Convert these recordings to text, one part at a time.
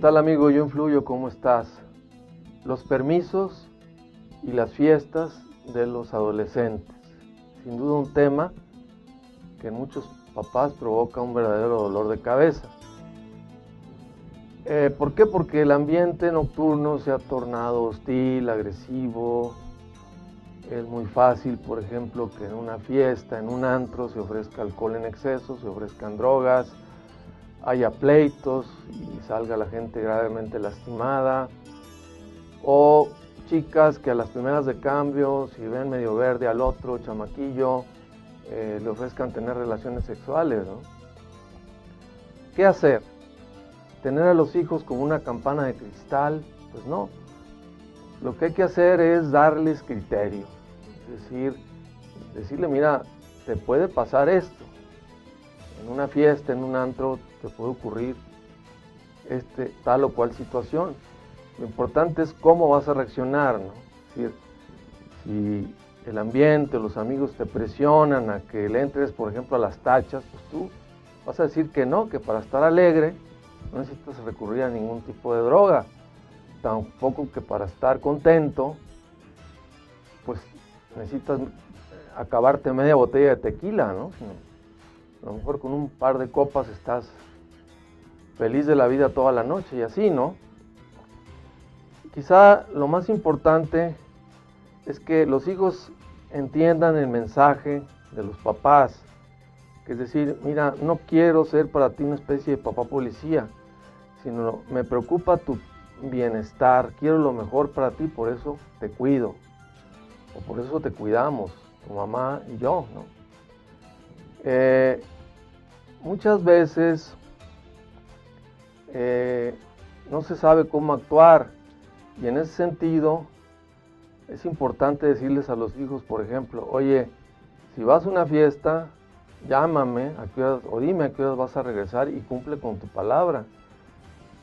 tal amigo? Yo influyo, ¿cómo estás? Los permisos y las fiestas de los adolescentes. Sin duda un tema que en muchos papás provoca un verdadero dolor de cabeza. Eh, ¿Por qué? Porque el ambiente nocturno se ha tornado hostil, agresivo. Es muy fácil, por ejemplo, que en una fiesta, en un antro, se ofrezca alcohol en exceso, se ofrezcan drogas, haya pleitos y salga la gente gravemente lastimada. O chicas que a las primeras de cambio, si ven medio verde al otro, chamaquillo, eh, le ofrezcan tener relaciones sexuales. ¿Qué hacer? ¿Tener a los hijos como una campana de cristal? Pues no. Lo que hay que hacer es darles criterio. Es decir, decirle, mira, te puede pasar esto. En una fiesta, en un antro, te puede ocurrir este, tal o cual situación. Lo importante es cómo vas a reaccionar, ¿no? Es decir, si el ambiente, los amigos te presionan a que le entres, por ejemplo, a las tachas, pues tú vas a decir que no, que para estar alegre no necesitas recurrir a ningún tipo de droga. Tampoco que para estar contento, pues necesitas acabarte media botella de tequila, ¿no? A lo mejor con un par de copas estás feliz de la vida toda la noche y así, ¿no? Quizá lo más importante es que los hijos entiendan el mensaje de los papás, que es decir, mira, no quiero ser para ti una especie de papá policía, sino me preocupa tu bienestar, quiero lo mejor para ti, por eso te cuido, o por eso te cuidamos, tu mamá y yo, ¿no? Eh, muchas veces eh, no se sabe cómo actuar y en ese sentido es importante decirles a los hijos, por ejemplo, oye, si vas a una fiesta, llámame a qué o dime a qué horas vas a regresar y cumple con tu palabra.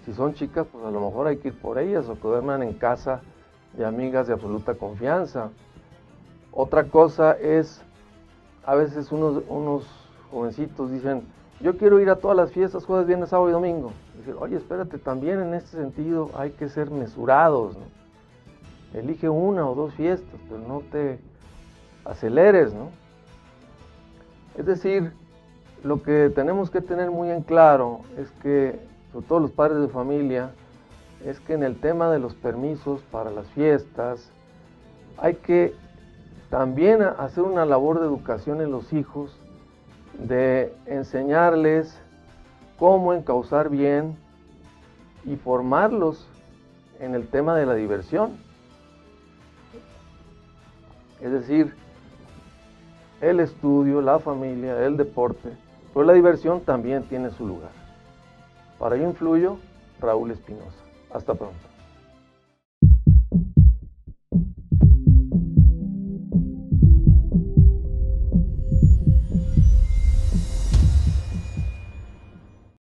Si son chicas, pues a lo mejor hay que ir por ellas o que duerman en casa de amigas de absoluta confianza. Otra cosa es, a veces unos, unos jovencitos dicen, yo quiero ir a todas las fiestas, jueves, viernes, sábado y domingo. Decir, oye, espérate, también en este sentido hay que ser mesurados. Elige una o dos fiestas, pero no te aceleres, ¿no? Es decir, lo que tenemos que tener muy en claro es que, sobre todo los padres de familia, es que en el tema de los permisos para las fiestas, hay que también hacer una labor de educación en los hijos, de enseñarles cómo encauzar bien y formarlos en el tema de la diversión. Es decir, el estudio, la familia, el deporte, pero la diversión también tiene su lugar. Para ello influyo, Raúl Espinosa. Hasta pronto.